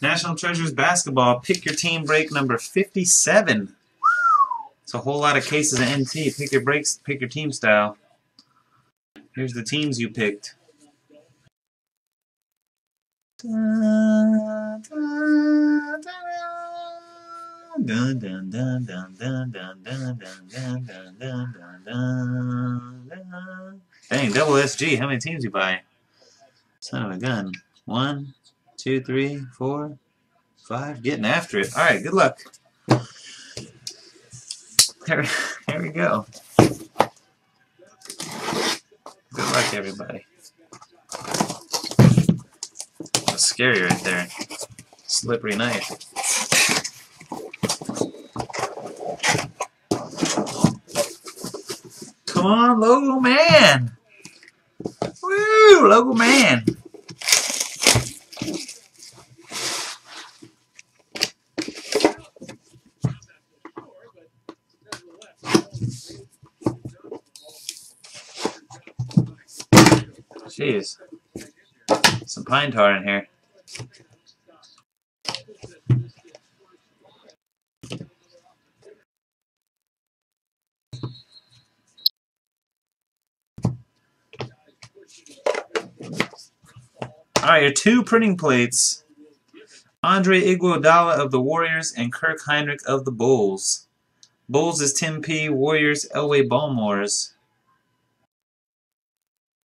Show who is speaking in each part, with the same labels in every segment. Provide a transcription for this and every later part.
Speaker 1: National Treasures Basketball, pick your team break number 57. It's a whole lot of cases of NT. Pick your breaks, pick your team style. Here's the teams you picked. Dang, double SG, how many teams you buy? Son of a gun. One, two, three, four, five. Getting after it. All right, good luck. There, there we go. Good luck, everybody. That's scary right there. Slippery knife. Come on, Logo Man! Woo, Logo Man! Some pine tar in here. Alright, your two printing plates. Andre Iguodala of the Warriors and Kirk Hinrich of the Bulls. Bulls is Tim P. Warriors Elway Balmores.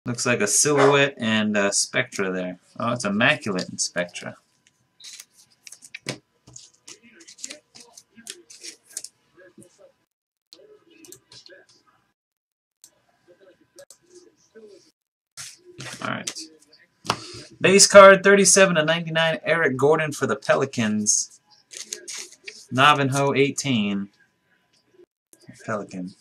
Speaker 1: Looks like a silhouette and a spectra there. Oh, it's immaculate in spectra. Alright. Base card 37 to 99, Eric Gordon for the Pelicans. Navajo 18. Pelican.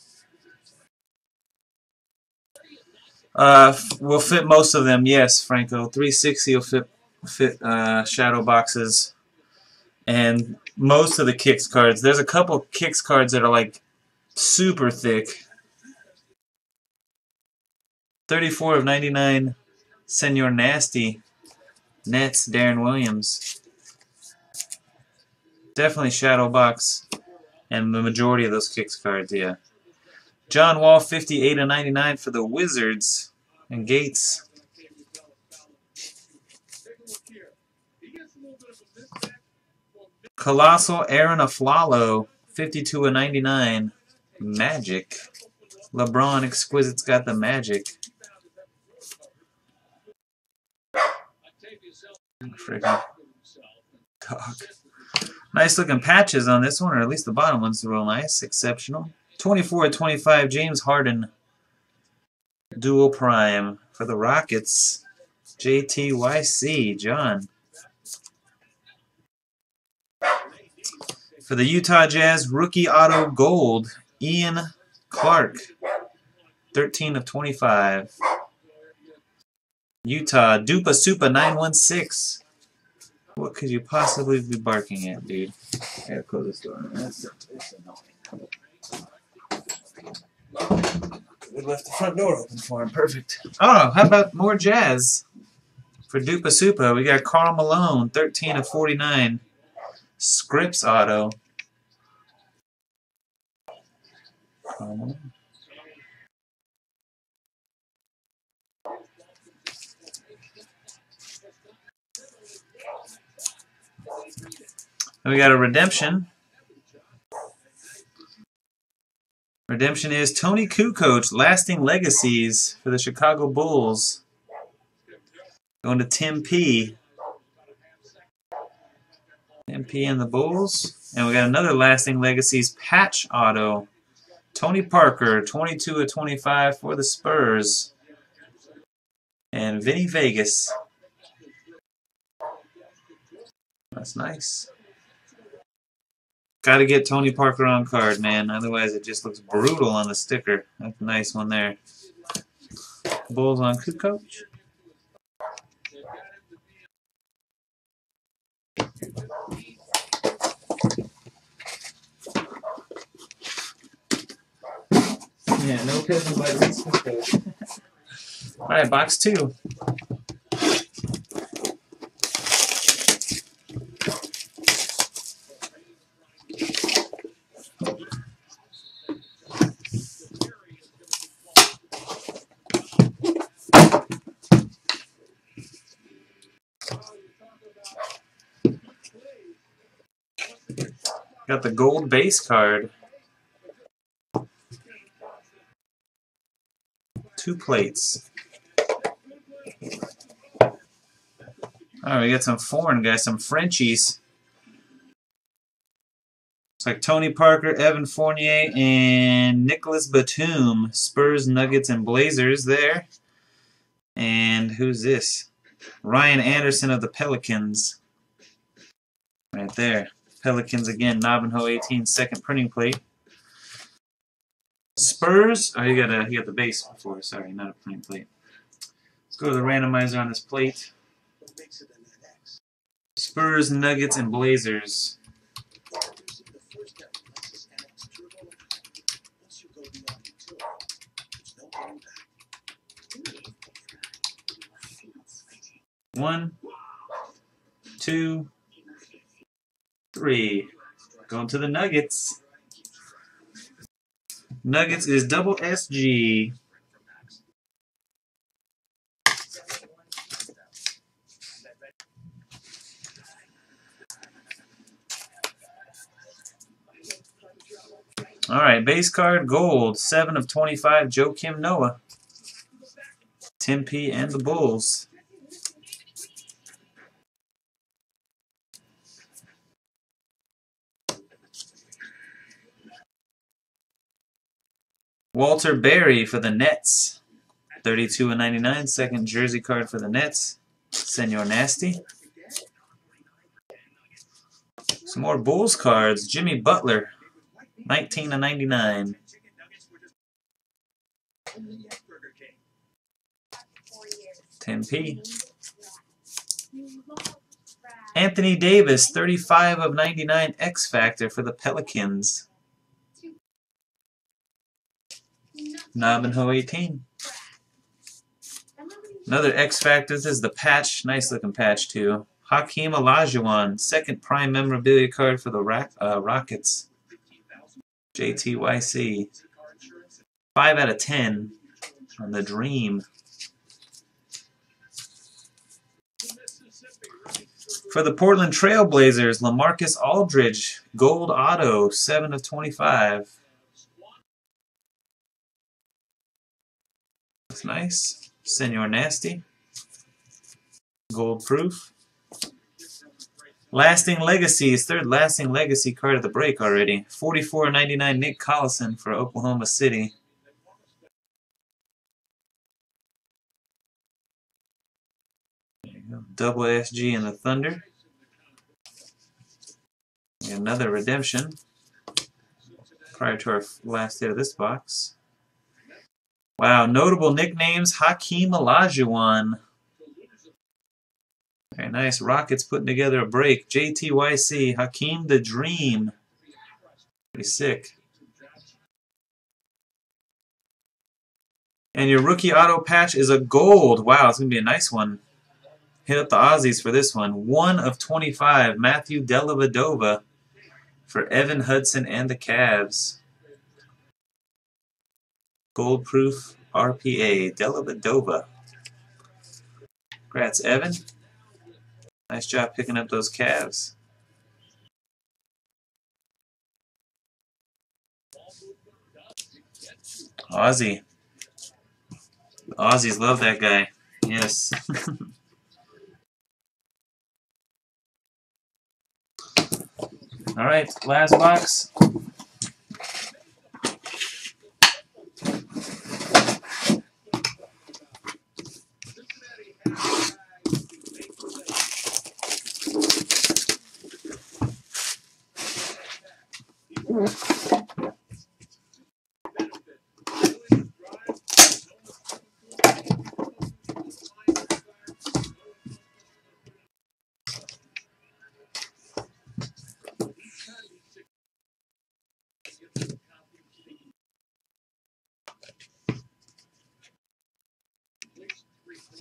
Speaker 1: Uh, will fit most of them, yes, Franco. 360 will fit fit uh, shadow boxes, and most of the kicks cards. There's a couple kicks cards that are like super thick. 34 of 99, Senor Nasty, Nets, Deron Williams. Definitely shadow box, and the majority of those kicks cards, yeah. John Wall, 58 of 99 for the Wizards. And Gates. Colossal Arron Afflalo, 52 of 99. Magic. LeBron Exquisite's got the magic. Friggin' dog. Nice looking patches on this one, or at least the bottom one's real nice. Exceptional. 24 25, James Harden. Dual Prime for the Rockets. JTYC, John. For the Utah Jazz, Rookie Auto Gold, Ian Clark. 13 of 25. Utah, Dupa Supa 916. What could you possibly be barking at, dude? I gotta close this door. That's, that's annoying. We left the front door open for him. Perfect. Oh, how about more jazz? For Dupa Supa, we got Karl Malone, 13 of 49. Scripps Auto. we got a redemption. Redemption is Toni Kukoc, Lasting Legacies for the Chicago Bulls. Going to Tim P. Tim P and the Bulls. And we got another Lasting Legacies patch auto. Tony Parker, 22 of 25 for the Spurs. And Vinny Vegas. That's nice. Got to get Tony Parker on card, man. Otherwise, it just looks brutal on the sticker. That's a nice one there. Bulls on coach. Yeah, no pissing by Reese. All right, box two. Got the gold base card. Two plates. Alright, we got some foreign guys, some Frenchies. Looks like Tony Parker, Evan Fournier, and Nicolas Batum. Spurs, Nuggets, and Blazers there. And who's this? Ryan Anderson of the Pelicans. Right there. Pelicans again, Navajo 18, second printing plate. Spurs, oh, you got a, you got the base before, sorry, not a printing plate. Let's go to the randomizer on this plate. Spurs, Nuggets, and Blazers. One, two, three. Going to the Nuggets. Nuggets is double SG. All right, base card gold, 7 of 25, Joakim Noah. Tim P and the Bulls. Walter Berry for the Nets. 32 and 99, second jersey card for the Nets. Senor Nasty. Some more Bulls cards. Jimmy Butler. 19 and 99. Tim P. Anthony Davis, 35 of 99 X Factor for the Pelicans. Navajo 18. Another X Factor. This is the patch. Nice looking patch, too. Hakeem Olajuwon. Second prime memorabilia card for the Rock, uh, Rockets. JTYC. 5 out of 10 on the Dream. For the Portland Trailblazers, LaMarcus Aldridge, gold auto, 7 of 25. Nice. Senor Nasty. Gold proof. Lasting Legacy, his third Lasting Legacy card of the break already. 44.99 Nick Collison for Oklahoma City. Double SG in the Thunder. Another redemption prior to our last hit of this box. Wow, notable nicknames, Hakeem Olajuwon. Very nice. Rockets putting together a break. JTYC, Hakeem the Dream. Pretty sick. And your rookie auto patch is a gold. Wow, it's going to be a nice one. Hit up the Aussies for this one. 1 of 25, Matthew Dellavedova for Evan Hudson and the Cavs. Gold proof RPA, Dellavedova. Congrats, Evan. Nice job picking up those calves. Aussie. Aussies love that guy. Yes. All right, last box.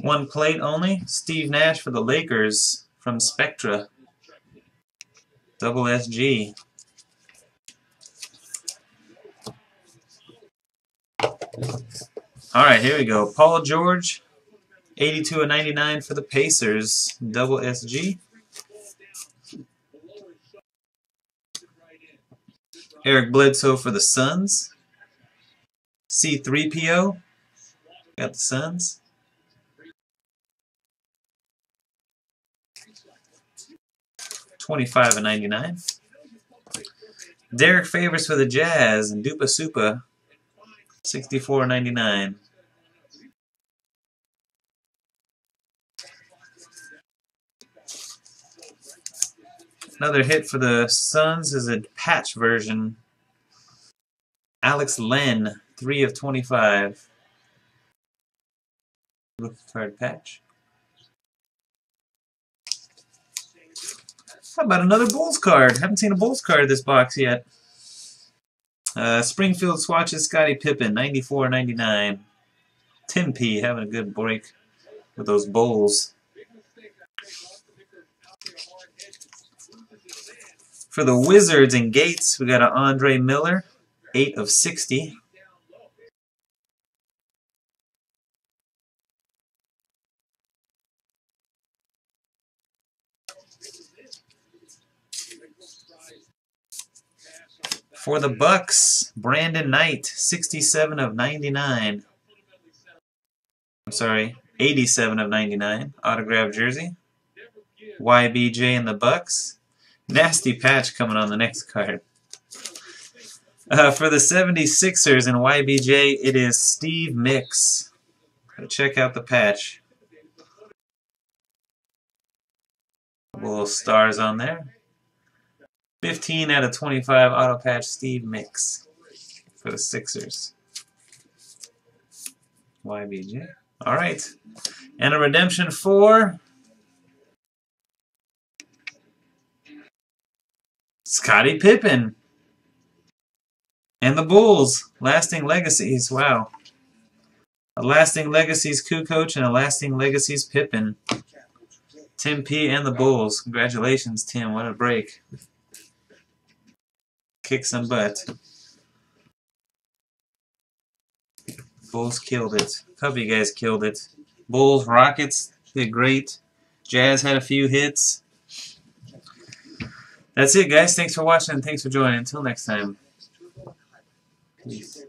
Speaker 1: One plate only. Steve Nash for the Lakers from Spectra. Double SG. Alright, here we go. Paul George, 82 and 99 for the Pacers. Double SG. Eric Bledsoe for the Suns. C3PO. Got the Suns. Twenty-five and ninety-nine. Derrick Favors for the Jazz and Dupa Supa. Sixty-four ninety-nine. Another hit for the Suns is a patch version. Alex Len, 3 of 25. Rookie card patch. How about another Bulls card? Haven't seen a Bulls card this box yet. Uh, Springfield swatches Scottie Pippen, 94.99. Tim P having a good break with those Bulls. For the Wizards and Gates, we got an Andre Miller, 8 of 60. For the Bucks, Brandon Knight, 67 of 99. I'm sorry, 87 of 99. Autograph jersey. YBJ and the Bucks. Nasty patch coming on the next card. Uh, for the 76ers and YBJ, it is Steve Mix. Check out the patch. Little stars on there. 15 out of 25 auto patch Steve Mix for the Sixers. YBJ. All right. And a redemption for Scottie Pippen. And the Bulls. Lasting legacies. Wow. A lasting legacies Kukoc and a lasting legacies Pippen. Tim P and the Bulls. Congratulations, Tim. What a break. Kick some butt. Bulls killed it. Couple you guys killed it. Bulls, Rockets did great. Jazz had a few hits. That's it, guys. Thanks for watching thanks for joining. Until next time. Peace.